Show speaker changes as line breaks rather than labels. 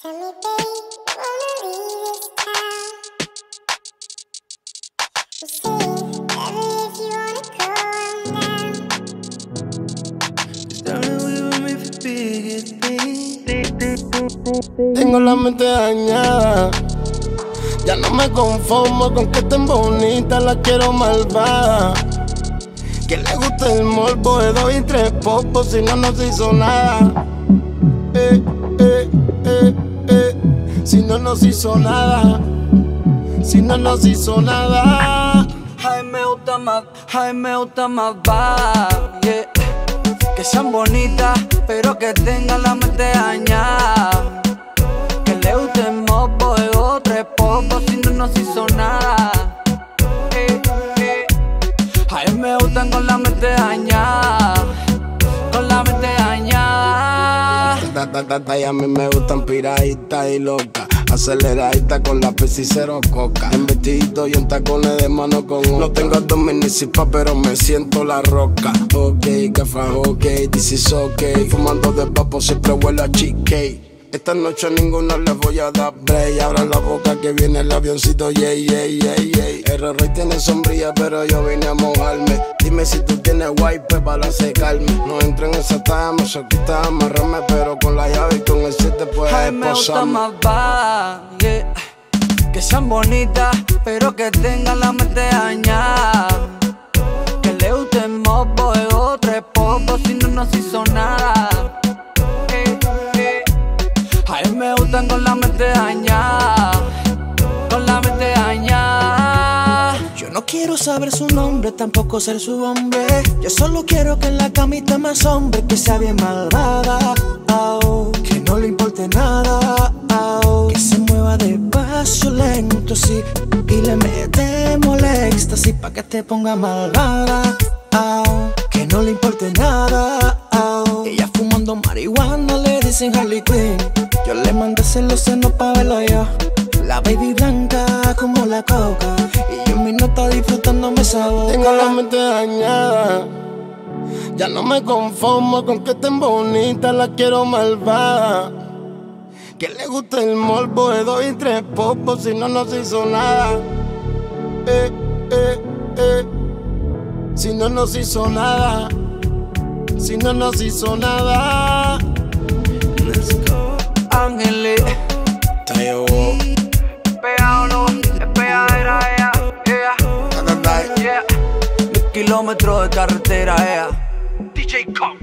Tengo la mente dañada. Ya no me conformo con que estén bonita, la quiero malvada. Que le guste el morbo de dos y tres popos, si no, no se hizo nada. Si no nos hizo nada. Si no nos hizo nada.
Ay, me gusta más, ay, me gusta más yeah. Que sean bonitas, pero que tengan la mente dañada. Que le guste mopo de dos, tres popos, si no nos hizo nada. Eh, eh. Ay, me gustan con la mente dañada. Con la mente dañada.
A mí me gustan piraditas y locas. Aceleradita con la y cero coca. En vestidito y en tacones de mano con otra. No tengo abdominis y pa, pero me siento la roca. Ok, gafas, ok, this is ok. Fumando de papo siempre huele a cheesecake. Esta noche a ninguno les voy a dar break. Abran la boca que viene el avioncito, yeah, yeah, yeah, yeah. El rey tiene sombría, pero yo vine a mojarme. Dime si tú tienes wipe para secarme. No entro en esa tama, soquita, amarrarme, pero con la llave y con el 7 puedes
Ay, me gusta más va, yeah. Que sean bonitas, pero que tengan la mente dañada. Ay, me gustan con la mente dañada. Con la mente dañada.
Yo no quiero saber su nombre, tampoco ser su hombre. Yo solo quiero que en la camita más hombre, que sea bien malvada. que no le importe nada. que se mueva despacio, lento, sí. Y le metemos el éxtasis pa' que te ponga malvada. que no le importe nada. Ella fumando marihuana, le dicen Harley Quinn. Yo le mandé hacer los senos pa' verlo yo. La baby blanca como la coca. Y yo en mi nota disfrutándome esa boca.
Tengo la mente dañada. Ya no me conformo con que estén bonitas, la quiero malvada. Que le guste el morbo de dos y tres popos, si no, no se hizo nada. Eh, eh, eh. Si no nos hizo nada. Si no nos hizo nada.
Kilómetros de carretera ea. DJ Com.